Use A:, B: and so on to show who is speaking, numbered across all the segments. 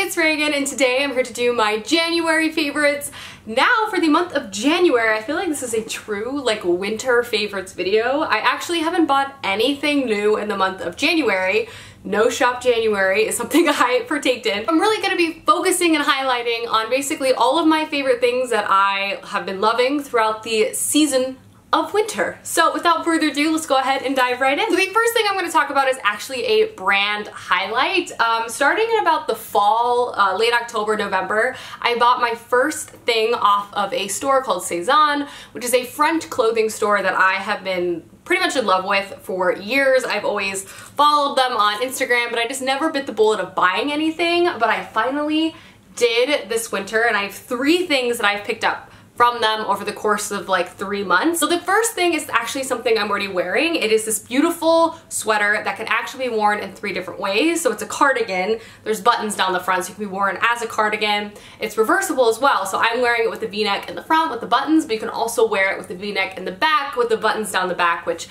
A: it's Regan and today I'm here to do my January favorites. Now for the month of January, I feel like this is a true like winter favorites video. I actually haven't bought anything new in the month of January. No Shop January is something I partaked in. I'm really to be focusing and highlighting on basically all of my favorite things that I have been loving throughout the season of winter. So without further ado, let's go ahead and dive right in. So the first thing I'm going to talk about is actually a brand highlight. Um, starting in about the fall, uh, late October, November, I bought my first thing off of a store called Sézane, which is a French clothing store that I have been pretty much in love with for years. I've always followed them on Instagram, but I just never bit the bullet of buying anything, but I finally did this winter and I have three things that I've picked up from them over the course of like three months. So the first thing is actually something I'm already wearing. It is this beautiful sweater that can actually be worn in three different ways. So it's a cardigan. There's buttons down the front so it can be worn as a cardigan. It's reversible as well. So I'm wearing it with the v-neck in the front with the buttons, but you can also wear it with the v-neck in the back with the buttons down the back, which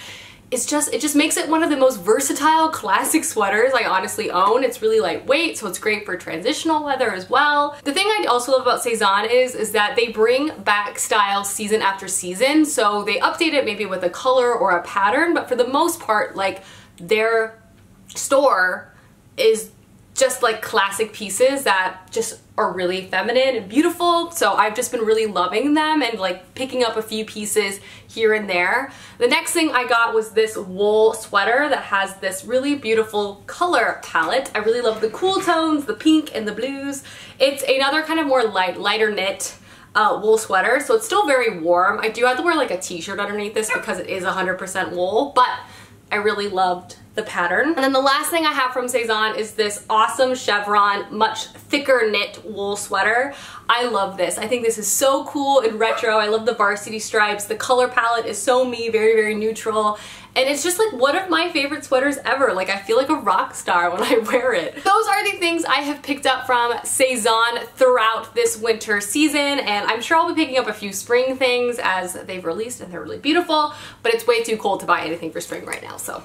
A: it's just, it just makes it one of the most versatile classic sweaters I honestly own. It's really lightweight, so it's great for transitional weather as well. The thing I also love about Sézane is, is that they bring back style season after season. So they update it maybe with a color or a pattern, but for the most part, like their store is just like classic pieces that just are really feminine and beautiful. So I've just been really loving them and like picking up a few pieces here and there. The next thing I got was this wool sweater that has this really beautiful color palette. I really love the cool tones, the pink and the blues. It's another kind of more light, lighter knit uh, wool sweater. So it's still very warm. I do have to wear like a t-shirt underneath this because it is 100% wool, but I really loved the pattern. And then the last thing I have from Sézane is this awesome chevron, much thicker knit wool sweater. I love this. I think this is so cool and retro. I love the varsity stripes. The color palette is so me, very, very neutral. And it's just like one of my favorite sweaters ever. Like I feel like a rock star when I wear it. Those are the things I have picked up from Sézane throughout this winter season. And I'm sure I'll be picking up a few spring things as they've released and they're really beautiful. But it's way too cold to buy anything for spring right now. So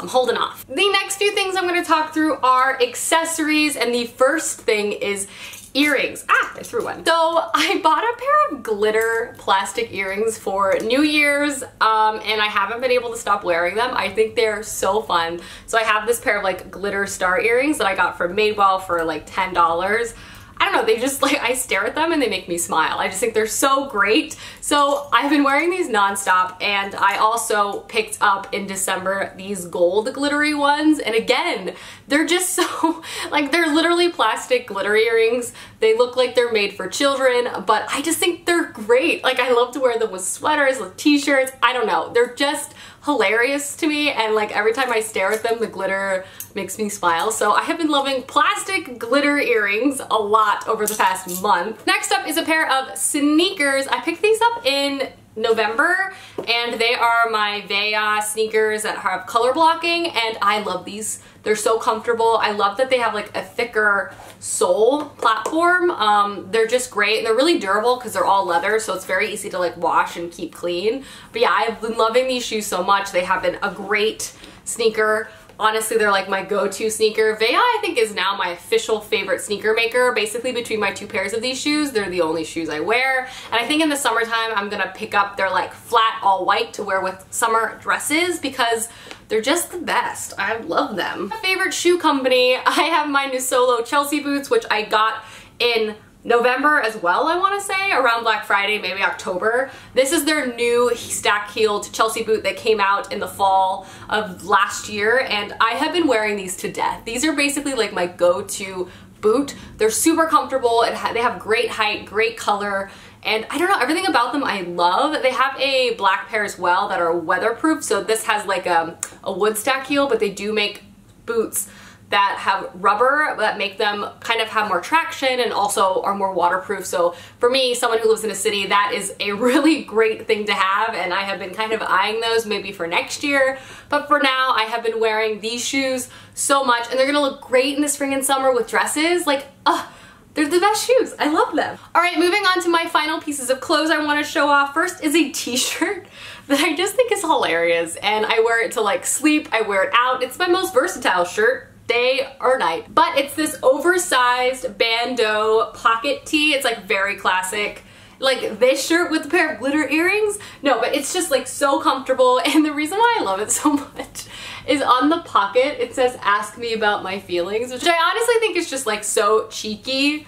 A: I'm holding off. The next few things I'm going to talk through are accessories. And the first thing is earrings. Ah, I threw one. So I bought a pair of glitter plastic earrings for New Year's um, and I haven't been able to stop wearing them. I think they're so fun. So I have this pair of like glitter star earrings that I got from Madewell for like $10. I don't know, they just like, I stare at them and they make me smile. I just think they're so great. So I've been wearing these nonstop and I also picked up in December these gold glittery ones. And again, they're just so, like they're literally plastic glitter earrings. They look like they're made for children, but I just think they're great. Like I love to wear them with sweaters, with t-shirts. I don't know, they're just hilarious to me and like every time I stare at them the glitter makes me smile so I have been loving plastic glitter earrings a lot over the past month. Next up is a pair of sneakers. I picked these up in November and they are my Veja sneakers that have color blocking and I love these. They're so comfortable. I love that they have like a thicker sole platform. Um, they're just great and they're really durable because they're all leather so it's very easy to like wash and keep clean. But yeah, I've been loving these shoes so much. They have been a great sneaker honestly they're like my go-to sneaker. Veja I think is now my official favorite sneaker maker. Basically between my two pairs of these shoes, they're the only shoes I wear. And I think in the summertime I'm gonna pick up their like flat all white to wear with summer dresses because they're just the best. I love them. My favorite shoe company, I have my Nisolo Chelsea boots which I got in November as well, I want to say, around Black Friday, maybe October. This is their new stack-heeled Chelsea boot that came out in the fall of last year, and I have been wearing these to death. These are basically like my go-to boot. They're super comfortable, ha they have great height, great color, and I don't know, everything about them I love. They have a black pair as well that are weatherproof, so this has like a, a wood stack heel, but they do make boots that have rubber that make them kind of have more traction and also are more waterproof. So for me, someone who lives in a city, that is a really great thing to have and I have been kind of eyeing those maybe for next year. But for now, I have been wearing these shoes so much and they're gonna look great in the spring and summer with dresses. Like, ugh. They're the best shoes. I love them. All right, moving on to my final pieces of clothes I want to show off. First is a t-shirt that I just think is hilarious and I wear it to like sleep, I wear it out. It's my most versatile shirt day or night. But it's this oversized bandeau pocket tee. It's like very classic like this shirt with a pair of glitter earrings. No, but it's just like so comfortable and the reason why I love it so much is on the pocket it says ask me about my feelings which I honestly think is just like so cheeky.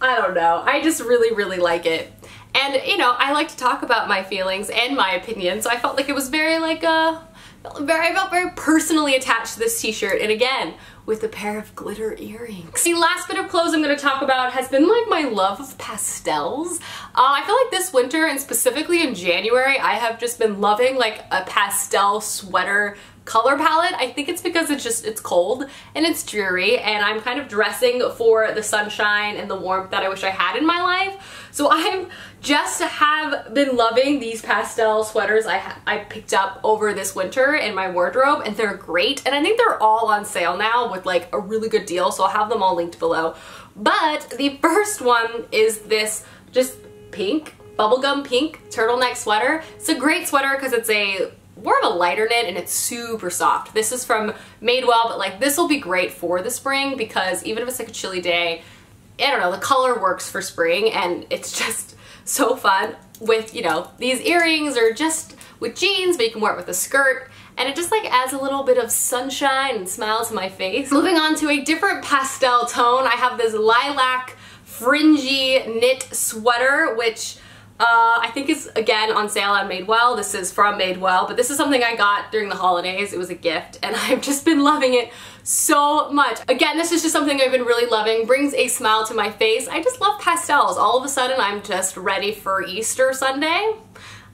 A: I don't know. I just really really like it. And you know, I like to talk about my feelings and my opinions so I felt like it was very like uh very, I felt very personally attached to this t-shirt and again with a pair of glitter earrings. The last bit of clothes I'm going to talk about has been like my love of pastels. Uh, I feel like this winter and specifically in January I have just been loving like a pastel sweater color palette. I think it's because it's just, it's cold and it's dreary and I'm kind of dressing for the sunshine and the warmth that I wish I had in my life. So I've just have been loving these pastel sweaters I, I picked up over this winter in my wardrobe and they're great. And I think they're all on sale now with like a really good deal. So I'll have them all linked below. But the first one is this just pink bubblegum pink turtleneck sweater. It's a great sweater because it's a more of a lighter knit and it's super soft. This is from Madewell, but like this will be great for the spring because even if it's like a chilly day, I don't know, the color works for spring and it's just so fun with, you know, these earrings or just with jeans, but you can wear it with a skirt and it just like adds a little bit of sunshine and smile to my face. Moving on to a different pastel tone, I have this lilac fringy knit sweater, which uh, I think it's again on sale on Madewell. This is from Madewell, but this is something I got during the holidays. It was a gift and I've just been loving it so much. Again, this is just something I've been really loving. Brings a smile to my face. I just love pastels. All of a sudden, I'm just ready for Easter Sunday.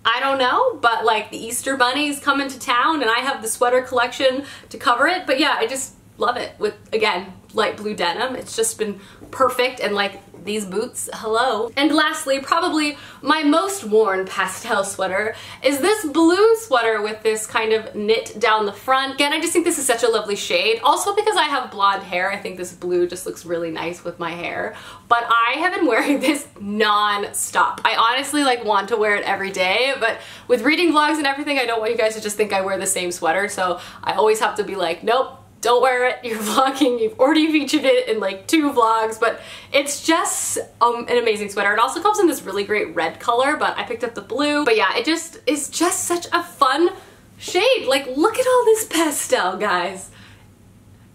A: I don't know, but like the Easter bunnies coming to town and I have the sweater collection to cover it. But yeah, I just love it with, again, light blue denim. It's just been perfect and like these boots, hello. And lastly, probably my most worn pastel sweater is this blue sweater with this kind of knit down the front. Again, I just think this is such a lovely shade. Also because I have blonde hair, I think this blue just looks really nice with my hair. But I have been wearing this non-stop. I honestly like want to wear it every day, but with reading vlogs and everything, I don't want you guys to just think I wear the same sweater. So I always have to be like, nope, don't wear it, you're vlogging, you've already featured it in like two vlogs, but it's just um, an amazing sweater. It also comes in this really great red color, but I picked up the blue. But yeah, it just is just such a fun shade. Like, look at all this pastel, guys.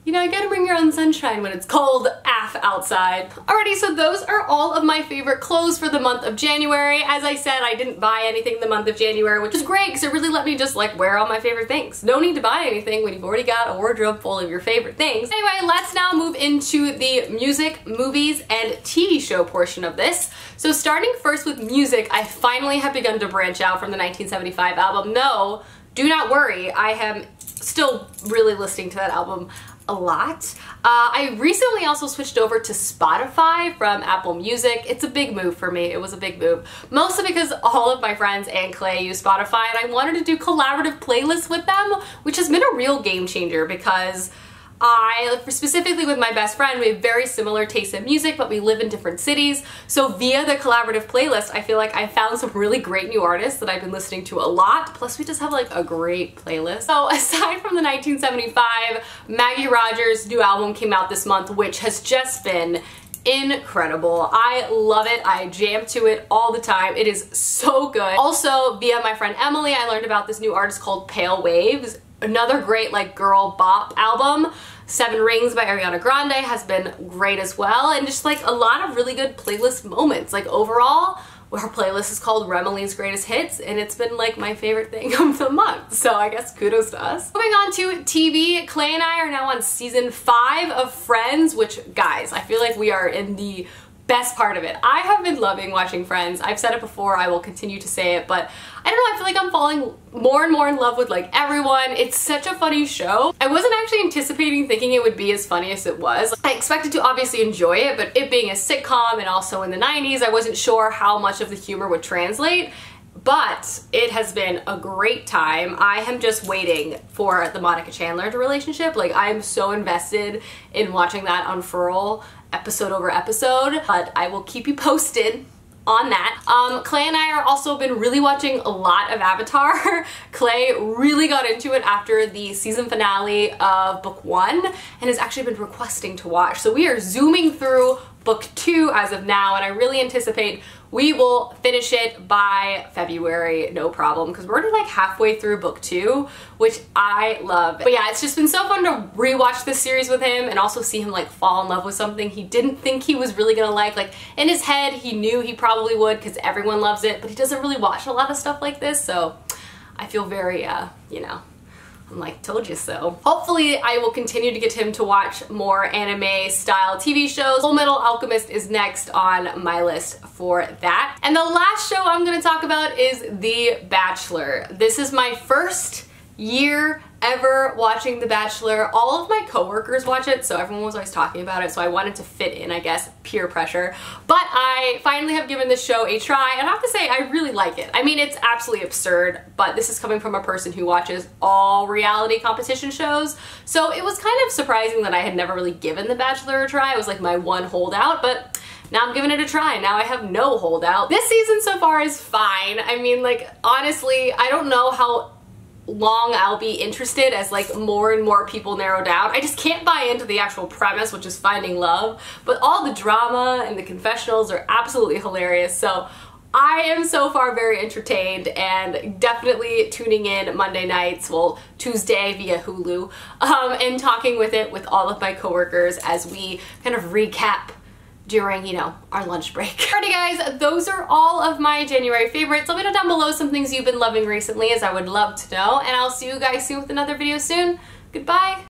A: You know, you gotta bring your own sunshine when it's cold af outside. Alrighty, so those are all of my favorite clothes for the month of January. As I said, I didn't buy anything the month of January, which is great because it really let me just like wear all my favorite things. No need to buy anything when you've already got a wardrobe full of your favorite things. Anyway, let's now move into the music, movies, and TV show portion of this. So starting first with music, I finally have begun to branch out from the 1975 album. No, do not worry, I am still really listening to that album a lot. Uh, I recently also switched over to Spotify from Apple Music. It's a big move for me. It was a big move. Mostly because all of my friends and Clay use Spotify and I wanted to do collaborative playlists with them, which has been a real game changer because I, specifically with my best friend, we have very similar tastes in music, but we live in different cities. So via the collaborative playlist, I feel like I found some really great new artists that I've been listening to a lot. Plus we just have like a great playlist. So aside from the 1975, Maggie Rogers' new album came out this month, which has just been incredible. I love it. I jam to it all the time. It is so good. Also, via my friend Emily, I learned about this new artist called Pale Waves another great like girl bop album. Seven Rings by Ariana Grande has been great as well and just like a lot of really good playlist moments. Like overall, her playlist is called Remeline's Greatest Hits and it's been like my favorite thing of the month. So I guess kudos to us. Moving on to TV, Clay and I are now on season five of Friends, which guys, I feel like we are in the best part of it. I have been loving watching Friends. I've said it before, I will continue to say it, but I don't know, I feel like I'm falling more and more in love with like everyone. It's such a funny show. I wasn't actually anticipating thinking it would be as funny as it was. I expected to obviously enjoy it, but it being a sitcom and also in the 90s, I wasn't sure how much of the humor would translate but it has been a great time. I am just waiting for the Monica Chandler relationship. Like I'm so invested in watching that unfurl episode over episode, but I will keep you posted on that. Um, Clay and I are also been really watching a lot of Avatar. Clay really got into it after the season finale of book one and has actually been requesting to watch. So we are zooming through book two as of now and I really anticipate we will finish it by February, no problem, because we're like halfway through book two, which I love. But yeah, it's just been so fun to rewatch this series with him and also see him like fall in love with something he didn't think he was really gonna like. Like in his head, he knew he probably would because everyone loves it, but he doesn't really watch a lot of stuff like this, so I feel very, uh, you know, I'm like, told you so. Hopefully I will continue to get him to watch more anime style TV shows. Full Metal Alchemist is next on my list for that. And the last show I'm gonna talk about is The Bachelor. This is my first year ever watching The Bachelor. All of my coworkers watch it, so everyone was always talking about it, so I wanted to fit in, I guess, peer pressure. But I finally have given this show a try, and I have to say, I really like it. I mean, it's absolutely absurd, but this is coming from a person who watches all reality competition shows, so it was kind of surprising that I had never really given The Bachelor a try. It was like my one holdout, but now I'm giving it a try. Now I have no holdout. This season so far is fine. I mean, like, honestly, I don't know how long I'll be interested as like more and more people narrow down. I just can't buy into the actual premise, which is finding love, but all the drama and the confessionals are absolutely hilarious. So I am so far very entertained and definitely tuning in Monday nights, well, Tuesday via Hulu, um, and talking with it with all of my coworkers as we kind of recap during, you know, our lunch break. Alrighty guys, those are all of my January favorites. Let me know down below some things you've been loving recently as I would love to know. And I'll see you guys soon with another video soon. Goodbye.